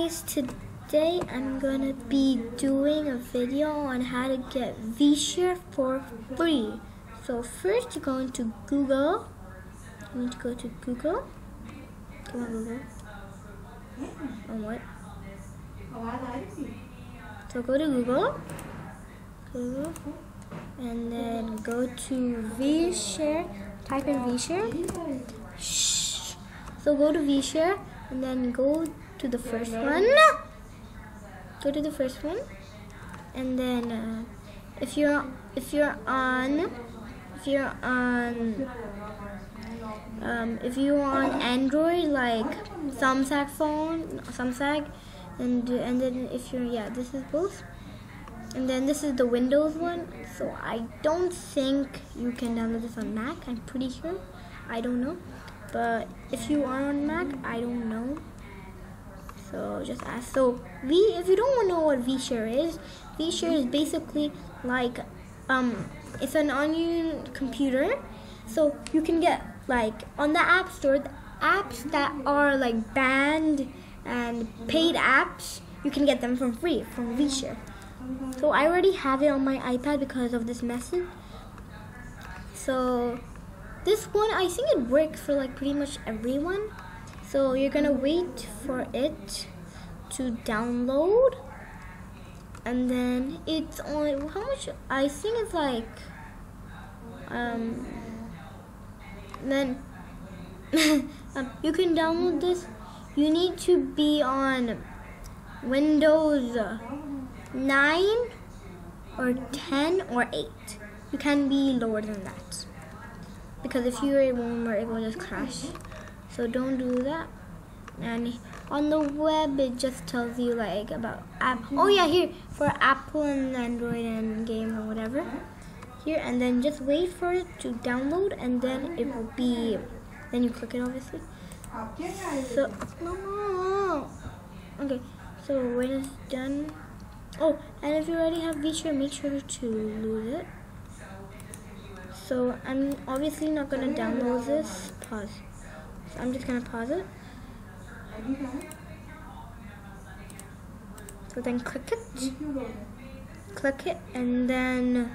guys, today I'm gonna be doing a video on how to get VShare for free. So first you're going to Google. You need to go to Google. Come on Google. On what? So go to Google. Google. And then go to VShare. Type in VShare. Shh. So go to VShare and then go to the first one. Go to the first one, and then uh, if you're if you're on if you're on um, if you're on Android like Samsung phone Samsung and and then if you're yeah this is both. And then this is the Windows one. So I don't think you can download this on Mac I'm pretty sure. I don't know. But if you are on Mac I don't know so just ask. So V, if you don't know what VShare is, VShare is basically like um, it's an on your computer, so you can get like on the App Store the apps that are like banned and paid apps. You can get them for free from VShare. So I already have it on my iPad because of this message. So this one, I think it works for like pretty much everyone. So you're gonna wait for it to download and then it's only how much I think it's like um then um, you can download this. You need to be on Windows 9 or 10 or 8 you can be lower than that. Because if you're a more it will just crash so don't do that. And on the web it just tells you like about app oh yeah here for apple and android and game or whatever. Here and then just wait for it to download and then it will be then you click it obviously. So no okay so when it's done oh and if you already have VShare make sure to lose it. So I'm obviously not gonna download this pause I'm just gonna pause it so then click it. Click it and then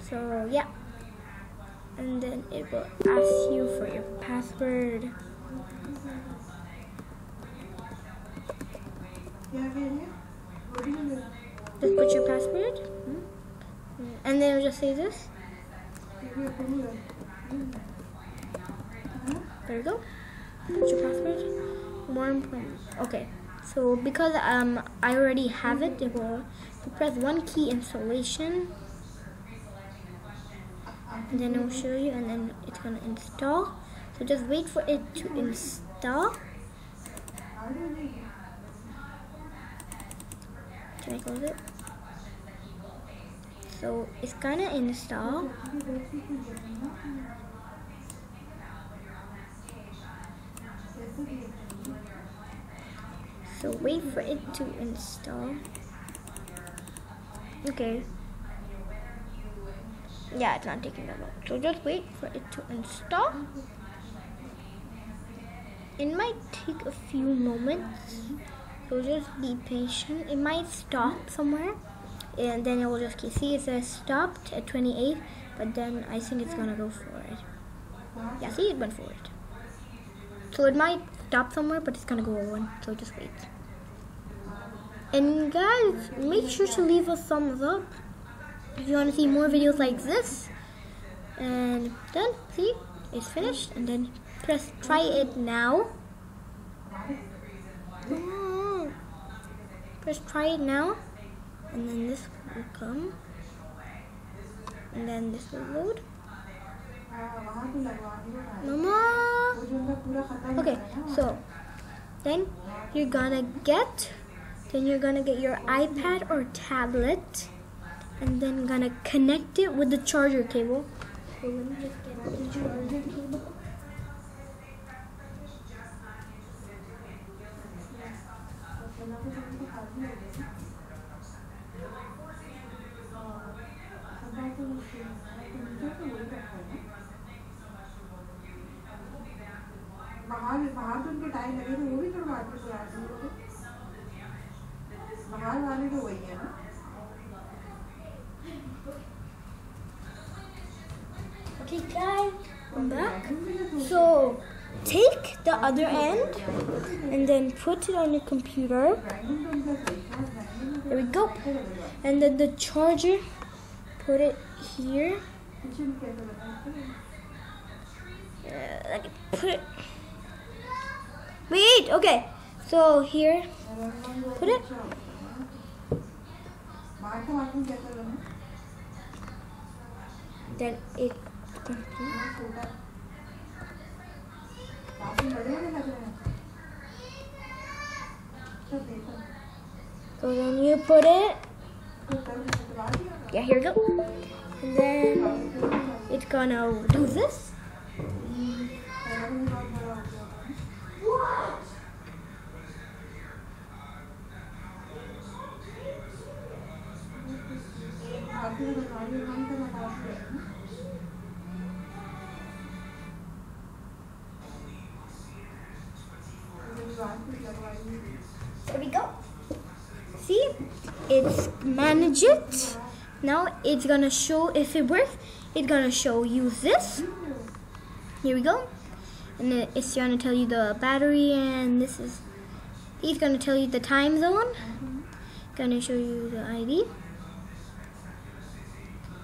So yeah. And then it will ask you for your password. Just put your password. Hmm? And then it'll just say this. There you go. Put your password. More important. Okay. So because um I already have it, it will press one key installation. And then it will show you and then it's gonna install. So just wait for it to install. Can I close it? So it's gonna install so wait for it to install. Okay. Yeah it's not taking that long. So just wait for it to install. It might take a few moments. So just be patient. It might stop somewhere and then it will just keep. See, it says stopped at 28, but then I think it's gonna go for it. Yeah, see, it went for it. So it might stop somewhere, but it's gonna go on. So just wait. And guys, make sure to leave a thumbs up if you want to see more videos like this. And then, see, it's finished. And then press try it now. Press try it now and then this will come. And then this will load. Mama okay so then you're gonna get then you're gonna get your iPad or tablet and then gonna connect it with the charger cable. So let me just get the charger cable Thank you. तो उनके time लगे थे वो भी छुड़वा के बुला दिए थे बाहर वाले तो वही है ना Okay, guys, I'm back. So, take the other end and then put it on your computer. There we go. And then the charger, put it here. Kitchen कैसे बताते हैं Uh, like put it. Wait, okay. So here, put it. Then it. So then you put it. Yeah, here we go. And then it's gonna do this. There we go. See, it's manage it. Now it's gonna show if it works. It's gonna show you this. Here we go. And it's gonna tell you the battery and this is. He's gonna tell you the time zone. Gonna show you the ID.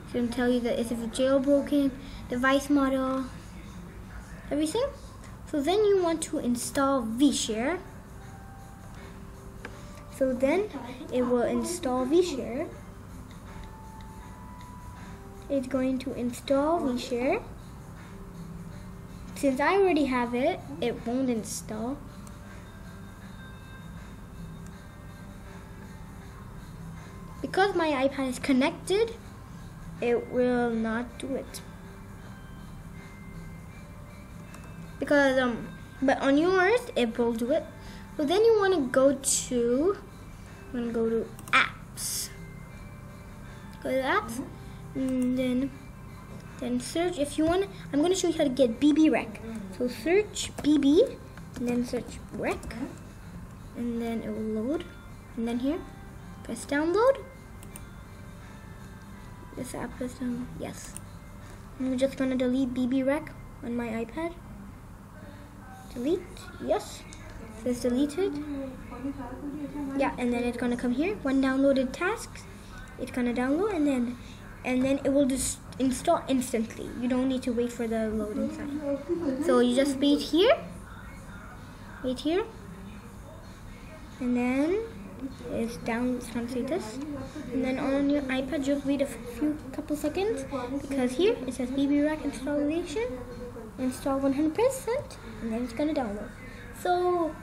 It's gonna tell you that if it's a jailbroken device model, everything. So then you want to install vShare. So then it will install vShare. It's going to install vShare. Since I already have it, it won't install. Because my iPad is connected, it will not do it. Because um but on yours it will do it. So then you want to go to I'm gonna go to apps. Go to apps, and then then search if you want. I'm gonna show you how to get BB Rec. So search BB, and then search Rec, and then it will load. And then here, press download. This app is. Yes. I'm just gonna delete BB Rec on my iPad. Delete. Yes. Says deleted. Yeah, and then it's gonna come here. When downloaded tasks, it's gonna download and then and then it will just install instantly. You don't need to wait for the loading time. So you just wait here. Wait here. And then it's down gonna say this. And then on your iPad just wait a few couple seconds because here it says BB Rec installation. Install 100% and then it's gonna download. So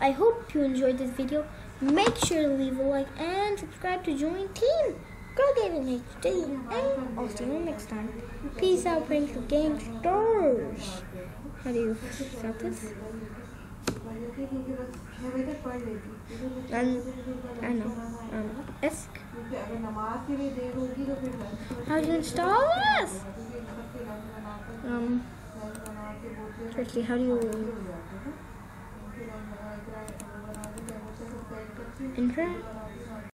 I hope you enjoyed this video. Make sure to leave a like and subscribe to join Team Girl Gaming HD. And I'll see you next time. Peace out, Prince of Game Stars. How do you stop this? I know. Um, I know. How do you install this? Um, firstly, how do you... Enter?